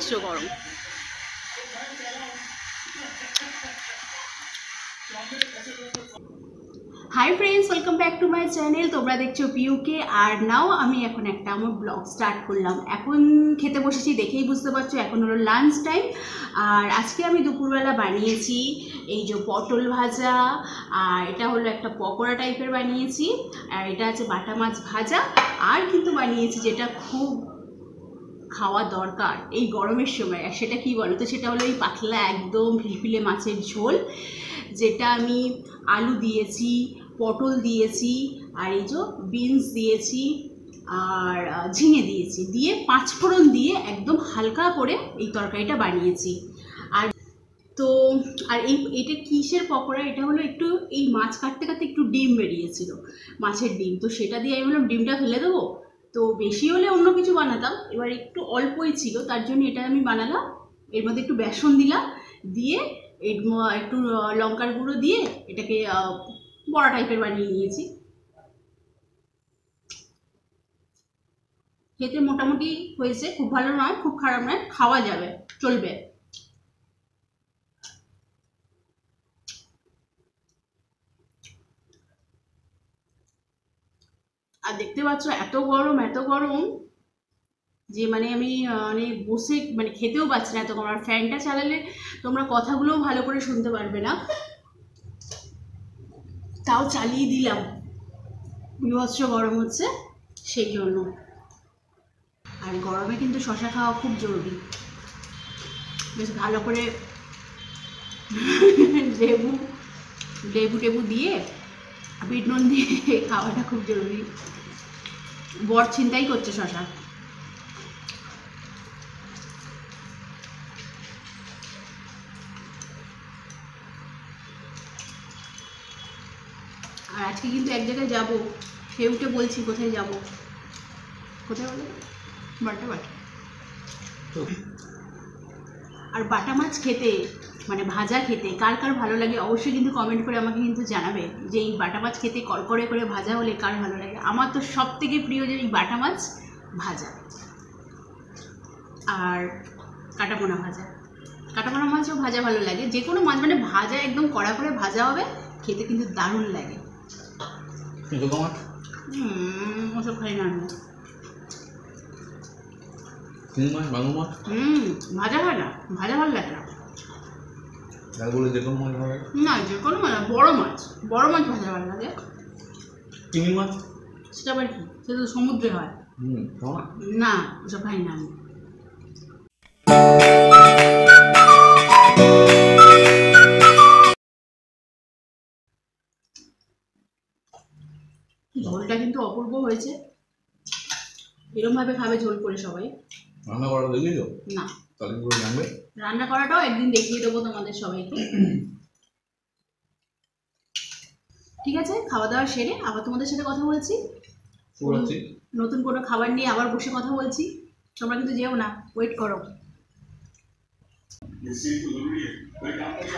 বিভৎস গরম। Hi friends welcome back to my channel তোমরা দেখছ পিউকে আর নাও আমি এখন একটা আমার ব্লগ স্টার্ট করলাম। এখন খেতে বসেছি দেখেই বুঝতে পারছ, এখন হলো লাঞ্চ টাইম আর আজকে আমি দুপুরবেলা বানিয়েছি এই যে পটল ভাজা, আর এটা হলো একটা পকোড়া টাইপের বানিয়েছি। আর এটা আছে বাটা মাছ ভাজা। আর কিন্তু বানিয়েছি যেটা খুব খাওয়া দরকার এই গরমের সময়। আর সেটা কি বলো তো সেটা হলো এই পাতলা একদম ফিলফিলে মাছের ঝোল, যেটা আমি আলু দিয়েছি, পটল দিয়েছি, আর এই যে বিনস দিয়েছি, আর ঝিঙে দিয়েছি। দিয়ে পাঁচফোড়ন দিয়ে একদম হালকা করে এই তরকারিটা বানিয়েছি। আর তো, আর এই, এটা কিসের পকোড়া? এটা হলো একটু এই মাছ কাটতে কাটতে একটু ডিম বেরিয়েছিল, মাছের ডিম। তো সেটা দিয়ে আমি বললাম, ডিমটা ফেলে দেবো? তো বেশি হলে অন্য কিছু বানাতাম। এবার একটু অল্পই ছিল, তার জন্য এটা আমি বানালাম। এর মধ্যে একটু বেসন দিলাম, দিয়ে একটু লঙ্কার গুঁড়ো দিয়ে এটাকে বড়া টাইপের বানিয়ে নিয়েছি। খেতে মোটামুটি হয়েছে, খুব ভালো নয়, খুব খারাপ নয়, খাওয়া যাবে, চলবে। আর দেখতে পাচ্ছ এত গরম এত গরম যে মানে আমি মানে বসে মানে খেতেও পাচ্ছি না এত গরম। আর ফ্যানটা চালালে তোমরা কথাগুলোও ভালো করে শুনতে পারবে না। তাও চালিয়ে দিলাম। বিভৎস গরম হচ্ছে সেই জন্য। আর গরমে কিন্তু শশা খাওয়া খুব জরুরি। বেশ ভালো করে লেবু লেবু টেবু দিয়ে বিট নুন দিয়ে খাওয়াটা খুব জরুরি। বর চিন্তাই করছে শশা। আর আজকে কিন্তু এক জায়গায় যাব সে উঠে বলছি কোথায় যাব। কোথায় বলো? বাটা বাটা আর বাটা মাছ খেতে মানে ভাজা খেতে কার কার ভালো লাগে অবশ্যই কিন্তু কমেন্ট করে আমাকে কিন্তু জানাবে যে এই বাটা মাছ খেতে কড়কড়ে করে ভাজা হলে কার ভালো লাগে। আমার তো সব থেকে প্রিয় যে এই বাটা মাছ ভাজা। আর কাটাপোনা ভাজা। কাটাপোনা মাছও ভাজা ভালো লাগে। যে কোনো মাছ মানে ভাজা একদম কড়া করে ভাজা হবে খেতে কিন্তু দারুণ লাগে। ওসব খাই না আমি। হুম ভাজা হয় না। ভাজা ভালো লাগে না। যে কোনো মাছ ভালো না যে কোনো মাছ বড় মাছ বড় মাছ ভাজা ভালো লাগে চিংড়ি মাছ? সেটা আবার কি? সেটা সমুদ্রে হয়। হুম না? ওসব খাই না আমি। ঝোলটা কিন্তু অপূর্ব হয়েছে। এরমভাবে খাবে ঝোল করে সবাই। রান্না করাটা দেখলি তো না। তাহলে রান্না? করাটাও একদিন দেখিয়ে দেবো তোমাদের সবাইকে। ঠিক আছে খাওয়া দাওয়া সেরে আবার তোমাদের সাথে কথা বলছি। নতুন কোনো খাবার নিয়ে আবার বসে কথা বলছি। তোমরা কিন্তু যেও না ওয়েট করো।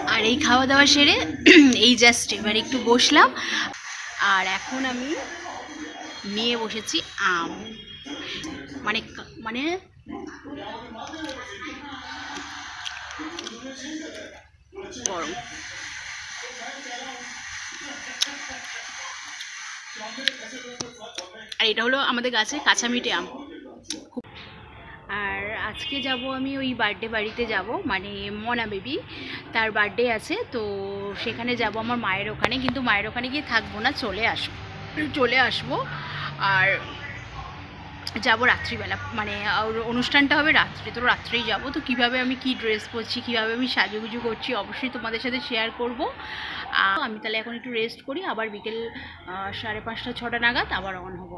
আর এই খাওয়া দাওয়া সেরে এই জাস্ট এবার একটু বসলাম। আর এখন আমি নিয়ে বসেছি আম। মানে মানে গরম। আর এটা হলো আমাদের গাছে কাঁচা মিঠে আম। আর আজকে যাব আমি ওই বার্থডে বাড়িতে যাব মানে মনা বেবি, তার বার্থডে আছে, তো সেখানে যাব আমার মায়ের ওখানে, কিন্তু মায়ের ওখানে গিয়ে থাকব না, চলে আসব। চলে আসব। আর যাব রাত্রিবেলা। মানে অনুষ্ঠানটা হবে রাত্রে, তো রাত্রেই যাব। তো কীভাবে আমি কি ড্রেস পরছি, কীভাবে আমি সাজুগুজু করছি, অবশ্যই তোমাদের সাথে শেয়ার করব। আমি তাহলে এখন একটু রেস্ট করি, আবার বিকেল সাড়ে পাঁচটা, ছটা নাগাদ আবার অন হব।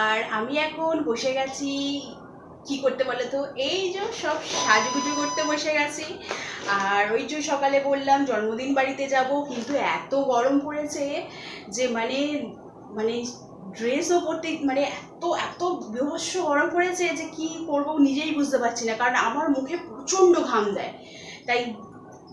আর আমি এখন বসে গেছি, কি করতে বলে তো? এই যে সব সাজুগুজু করতে বসে গেছি। আর ওই যে সকালে বললাম জন্মদিন বাড়িতে যাব, কিন্তু এত গরম পড়েছে যে মানে মানে ড্রেসও পরতে মানে এত এত বিভৎস গরম পড়েছে যে কি করব নিজেই বুঝতে পারছি না। কারণ আমার মুখে প্রচণ্ড ঘাম দেয়। তাই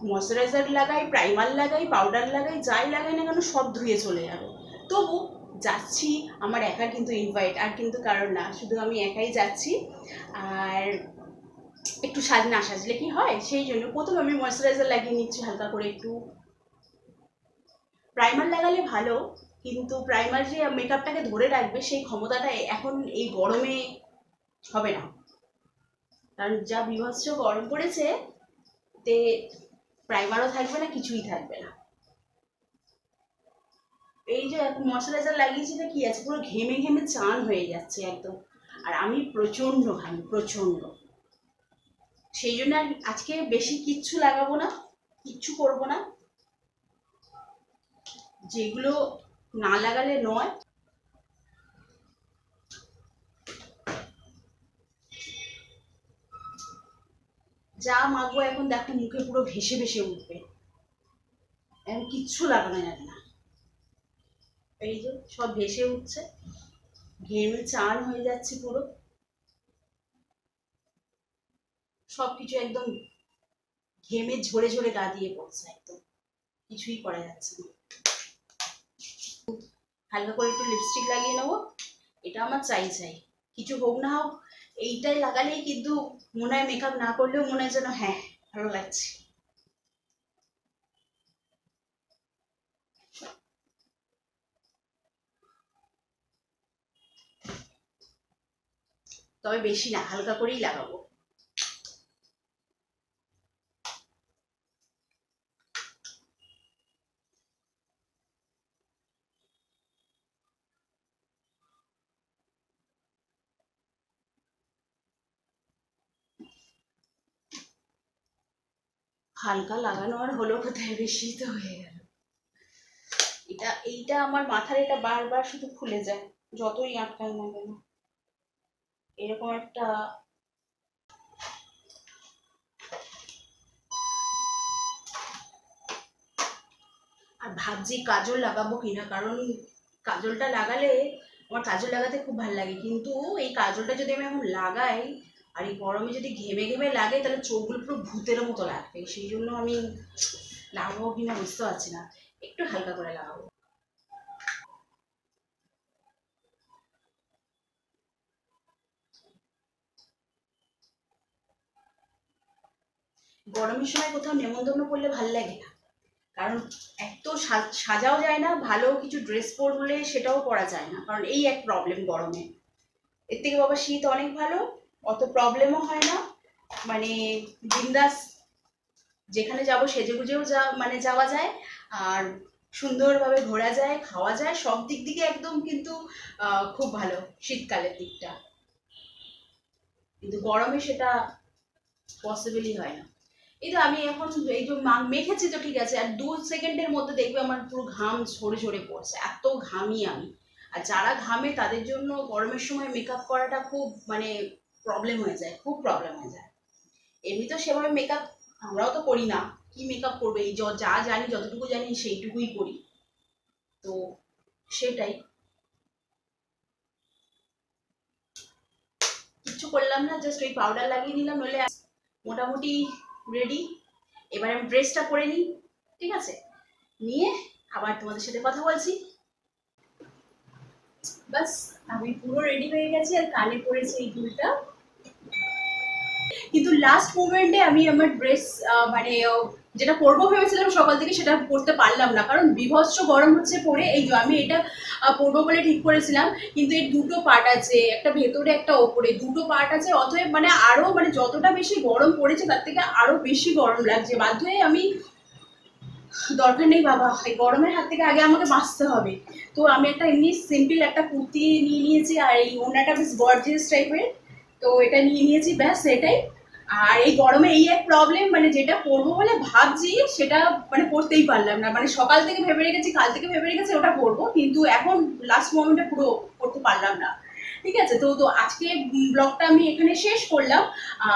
ময়শ্চারাইজার লাগাই প্রাইমার লাগাই পাউডার লাগাই, যাই লাগাই না কেন সব ধুয়ে চলে যাবে। তবু যাচ্ছি, আমার একা কিন্তু ইনভাইট আর কিন্তু কারণ না। শুধু আমি একাই যাচ্ছি। আর একটু সাজ, না সাজলে কি হয়? সেই জন্য প্রথমে আমি ময়শ্চারাইজার লাগিয়ে নিচ্ছি, হালকা করে একটু। প্রাইমার লাগালে ভালো কিন্তু প্রাইমার যে মেকআপটাকে ধরে রাখবে, সেই ক্ষমতাটা এখন এই গরমে হবে না। কারণ যা বিভৎস গরম পড়েছে, তে প্রাইমারও থাকবে না, কিছুই থাকবে না। এই যে ময়শ্চারাইজার লাগিয়েছি কি আছে? পুরো ঘেমে ঘেমে চান হয়ে যাচ্ছে একদম। আর আমি প্রচণ্ড ঘামি, প্রচণ্ড। সেই জন্য আজকে বেশি কিচ্ছু লাগাবো না, কিচ্ছু করব না। যেগুলো না লাগালে নয়। যা মাখবো এখন দেখো মুখে পুরো ভেসে ভেসে উঠবে। এখন কিচ্ছু লাগানো যাবে না। এই যে সব ভেসে উঠছে। ঘেমে চান হয়ে যাচ্ছে পুরো। সব কিছু একদম ঘেমে ঝরে ঝরে গা দিয়ে পড়ছে একদম। কিছুই করা যাচ্ছে না। হালকা করে একটু লিপস্টিক লাগিয়ে নেব। এটা আমার চাই চাই। কিছু হোক না হোক, এইটাই লাগালেই কিন্তু মনে হয় মেকআপ না করলেও মনে হয় যেন হ্যাঁ ভালো লাগছে। তবে বেশি না, হালকা করেই লাগাবো। হালকা লাগানো আর হলো কোথায় বেশি তো হয়ে গেল। এটা, এইটা আমার মাথার এটা বারবার শুধু খুলে যায়, যতই আটকায় না কেন। এরকম একটা আর ভাবছি কাজল লাগাবো কিনা, কারণ কাজলটা লাগালে, আমার কাজল লাগাতে খুব ভালো লাগে। কিন্তু এই কাজলটা যদি আমি এখন লাগাই আর এই গরমে যদি ঘেমে ঘেমে লাগে, তাহলে চোখগুলো পুরো ভূতের মতো লাগবে। সেই জন্য আমি লাগাবো কিনা বুঝতে পারছি না। একটু হালকা করে লাগাবো। গরমের সময় কোথাও নেমন্তন্ন করলে ভালো লাগে না। কারণ এক তো সা- সাজাও যায় না, ভালো কিছু ড্রেস পরলে সেটাও পরা যায় না। কারণ এই এক প্রবলেম গরমে। এর থেকে বাবা শীত অনেক ভালো অত প্রবলেমও হয় না। মানে বিন্দাস যেখানে যাব সেজে গুজেও যা মানে যাওয়া যায়। আর সুন্দরভাবে ঘোরা যায়, খাওয়া যায়, সব দিক থেকে একদম কিন্তু খুব ভালো শীতকালের দিকটা। কিন্তু গরমে সেটা পসিবলই হয় না। এই তো আমি এখন এই যে মেখেছি তো ঠিক আছে, আর দু সেকেন্ডের মধ্যে দেখবে আমার পুরো ঘাম ঝরে ঝরে পড়ছে, এত ঘামি আমি। আর যারা ঘামে তাদের জন্য গরমের সময় মেকআপ করাটা খুব মানে প্রবলেম হয়ে যায়, খুব প্রবলেম হয়ে যায়। এমনি তো সেভাবে মেকআপ আমরাও তো করি না। কি মেকআপ করবে? এই যা জানি, যতটুকু জানি, সেইটুকুই করি। তো সেটাই। কিচ্ছু করলাম না জাস্ট ওই পাউডার লাগিয়ে নিলাম, নইলে মোটামুটি রেডি এবার আমি ড্রেসটা পরে নিই, ঠিক আছে? নিয়ে আবার তোমাদের সাথে কথা বলছি। বাস আমি পুরো রেডি হয়ে গেছি আর কানে পরেছি এই দুলটা কিন্তু লাস্ট মোমেন্টে আমি আমার ড্রেস মানে যেটা পরবো ভেবেছিলাম সকাল থেকে সেটা পরতে পারলাম না। কারণ বিভৎস গরম হচ্ছে পরে, এই যে আমি এটা পরবো বলে ঠিক করেছিলাম, কিন্তু এর দুটো পার্ট আছে, একটা ভেতরে, একটা ওপরে। দুটো পার্ট আছে, অতএব মানে আরও মানে যতটা বেশি গরম পড়েছে, তার থেকে আরও বেশি গরম লাগছে। বাধ্য হয়ে আমি, দরকার নেই বাবা, এই গরমের হাত থেকে আগে আমাকে বাঁচতে হবে। তো আমি একটা এমনি সিম্পল একটা কুর্তি নিয়ে নিয়েছি, আর এই ওনাটা বেশ গর্জিয়াস টাইপের তো এটা নিয়ে নিয়েছি, ব্যাস, এটাই। আর এই গরমে এই এক প্রবলেম মানে যেটা পরবো বলে ভাবছি, সেটা মানে পড়তেই পারলাম না। মানে সকাল থেকে ভেবে রেখেছি, কাল থেকে ভেবে রেখেছি, ওটা পরবো কিন্তু এখন লাস্ট মোমেন্টে পুরো পড়তে পারলাম না। ঠিক আছে? তো তো আজকে ব্লগটা আমি এখানে শেষ করলাম।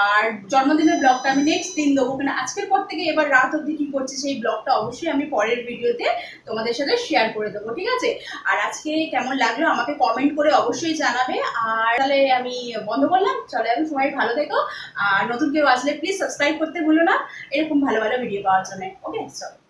আর জন্মদিনের ব্লগটা আমি নেক্সট দিন দেবো। মানে আজকের পর থেকে এবার রাত অবধি কী করছি সেই ব্লগটা অবশ্যই আমি পরের ভিডিওতে তোমাদের সাথে শেয়ার করে দেবো, ঠিক আছে? আর আজকে কেমন লাগল আমাকে কমেন্ট করে অবশ্যই জানাবে। আর তাহলে আমি বন্ধ করলাম। চলে এখন সবাই ভালো থেকো। আর নতুন কেউ আসলে প্লিজ সাবস্ক্রাইব করতে ভুলো না। এরকম ভালো ভালো ভিডিও পাওয়ার জন্য। ওকে চলো।